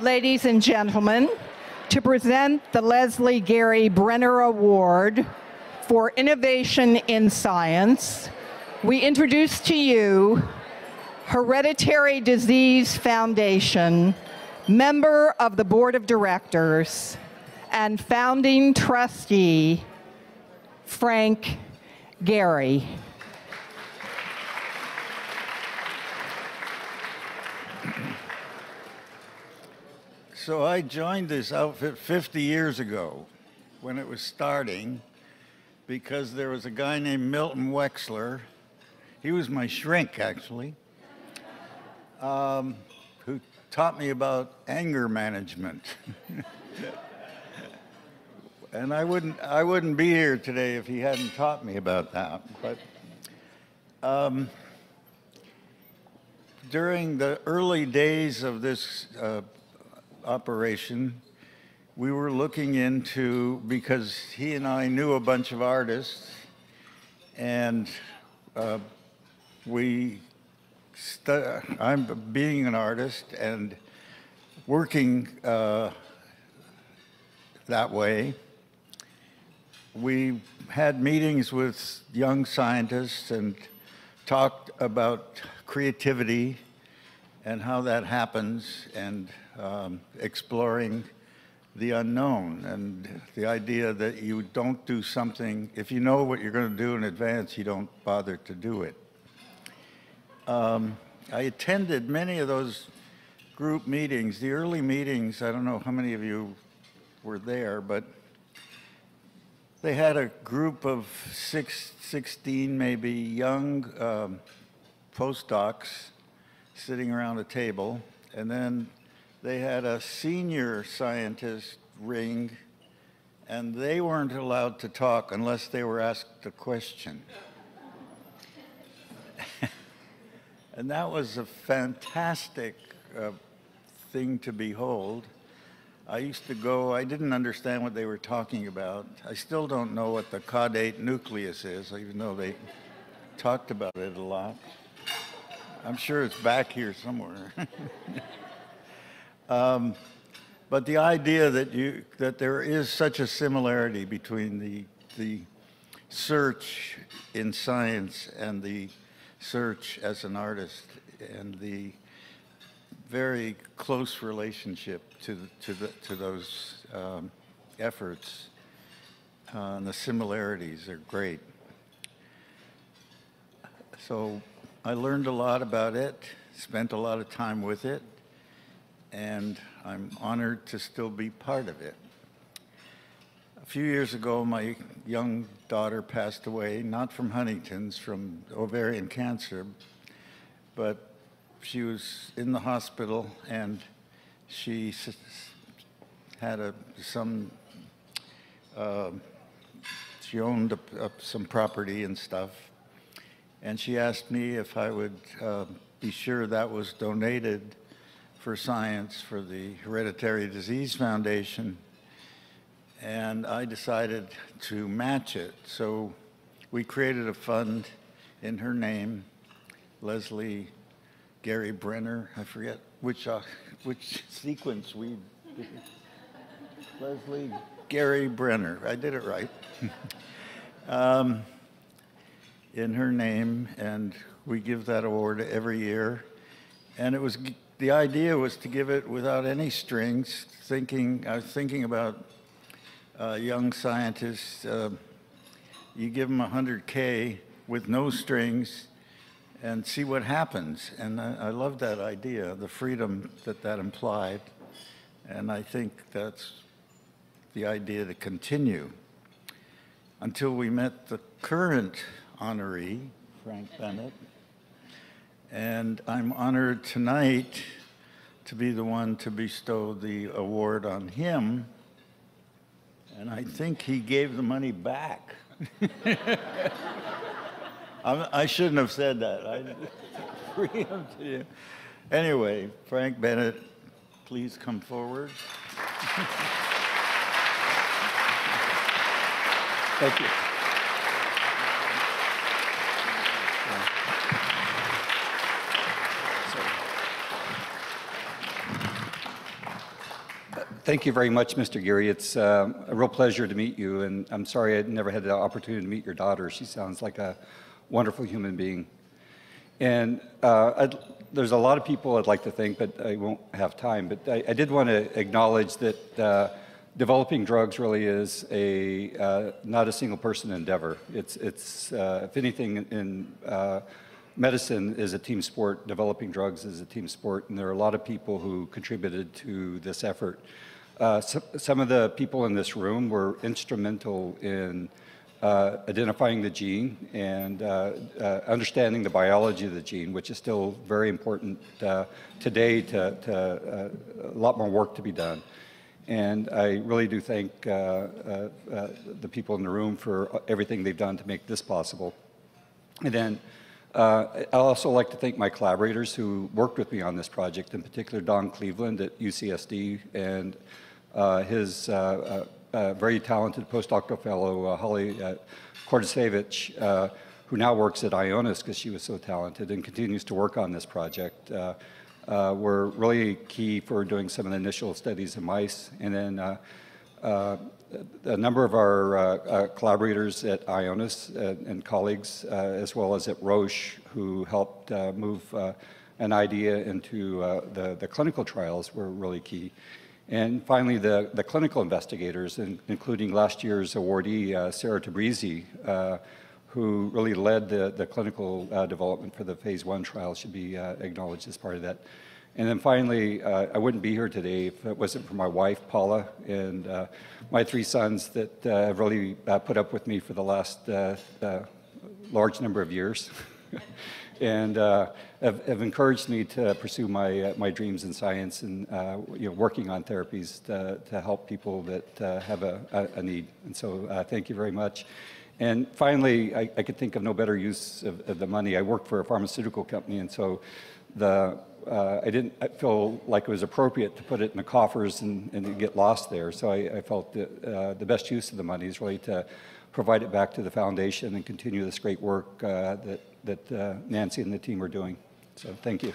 ladies and gentlemen, to present the Leslie Gehry Brenner Award for Innovation in Science, we introduce to you Hereditary Disease Foundation, member of the Board of Directors, and founding trustee, Frank Gehry. So I joined this outfit 50 years ago when it was starting because there was a guy named Milton Wexler. He was my shrink, actually, um, who taught me about anger management. and I wouldn't, I wouldn't be here today if he hadn't taught me about that. But um, during the early days of this uh, operation, we were looking into, because he and I knew a bunch of artists, and uh, we, I'm being an artist and working uh, that way. We had meetings with young scientists and talked about creativity and how that happens and um, exploring the unknown and the idea that you don't do something, if you know what you're going to do in advance, you don't bother to do it. Um, I attended many of those group meetings, the early meetings, I don't know how many of you were there, but they had a group of six, 16 maybe young um, postdocs sitting around a table, and then they had a senior scientist ring, and they weren't allowed to talk unless they were asked a question. and that was a fantastic uh, thing to behold. I used to go, I didn't understand what they were talking about. I still don't know what the caudate nucleus is, even though they talked about it a lot. I'm sure it's back here somewhere. um, but the idea that you that there is such a similarity between the the search in science and the search as an artist and the very close relationship to the, to the, to those um, efforts uh, and the similarities are great. So I learned a lot about it, spent a lot of time with it, and I'm honored to still be part of it. A few years ago, my young daughter passed away, not from Huntington's, from ovarian cancer, but she was in the hospital and she had a, some, uh, she owned a, a, some property and stuff and she asked me if I would uh, be sure that was donated for science for the Hereditary Disease Foundation. And I decided to match it. So we created a fund in her name, Leslie Gehry Brenner. I forget which, uh, which sequence we Leslie Gehry Brenner. I did it right. um, in her name, and we give that award every year. And it was the idea was to give it without any strings. Thinking, I was thinking about uh, young scientists. Uh, you give them 100K with no strings and see what happens. And I, I love that idea, the freedom that that implied. And I think that's the idea to continue until we met the current honoree, Frank Bennett. And I'm honored tonight to be the one to bestow the award on him. And I think he gave the money back. I shouldn't have said that. I you. Anyway, Frank Bennett, please come forward. Thank you. Thank you very much, Mr. Gehry. It's um, a real pleasure to meet you, and I'm sorry I never had the opportunity to meet your daughter. She sounds like a wonderful human being. And uh, there's a lot of people I'd like to thank, but I won't have time. But I, I did want to acknowledge that uh, developing drugs really is a uh, not a single person endeavor. It's, it's uh, if anything, in uh, medicine is a team sport. Developing drugs is a team sport, and there are a lot of people who contributed to this effort. Uh, so, some of the people in this room were instrumental in uh, identifying the gene and uh, uh, understanding the biology of the gene, which is still very important uh, today to, to a lot more work to be done. And I really do thank the people in the room for everything they've done to make this possible. And then uh, I'd also like to thank my collaborators who worked with me on this project, in particular Don Cleveland at UCSD and uh, his uh, uh, uh, very talented postdoctoral fellow, uh, Holly uh, who now works at Ionis because she was so talented and continues to work on this project. Were really key for doing some of the initial studies in mice. And then uh, a number of our uh, uh, collaborators at Ionis uh, and colleagues, uh, as well as at Roche, who helped uh, move an idea into the, the clinical trials were really key. And finally, the, the clinical investigators, in, including last year's awardee, Sarah Tabrizi, who really led the, the clinical development for the phase one trial, should be acknowledged as part of that. And then finally, uh, I wouldn't be here today if it wasn't for my wife, Paula, and uh, my three sons that uh, have really uh, put up with me for the last uh, large number of years. and have, have encouraged me to pursue my, my dreams in science and you know, working on therapies to, to help people that have a, a, need. And so thank you very much. And finally, I, I could think of no better use of, of the money. I work for a pharmaceutical company, and so the, uh, I didn't feel like it was appropriate to put it in the coffers and, and get lost there. So I, I felt that uh, the best use of the money is really to provide it back to the foundation and continue this great work uh, that, that uh, Nancy and the team are doing. So thank you.